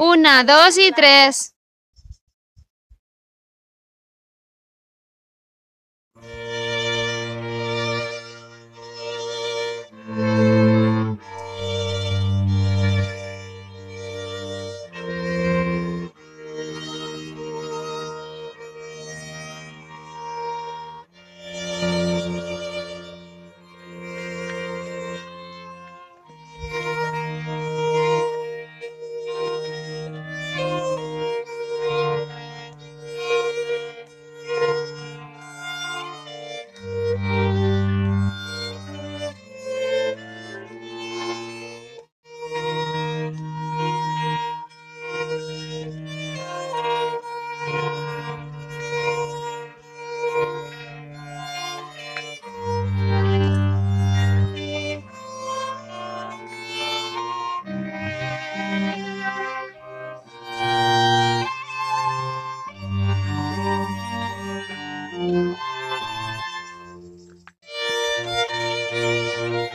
Una, dos y tres.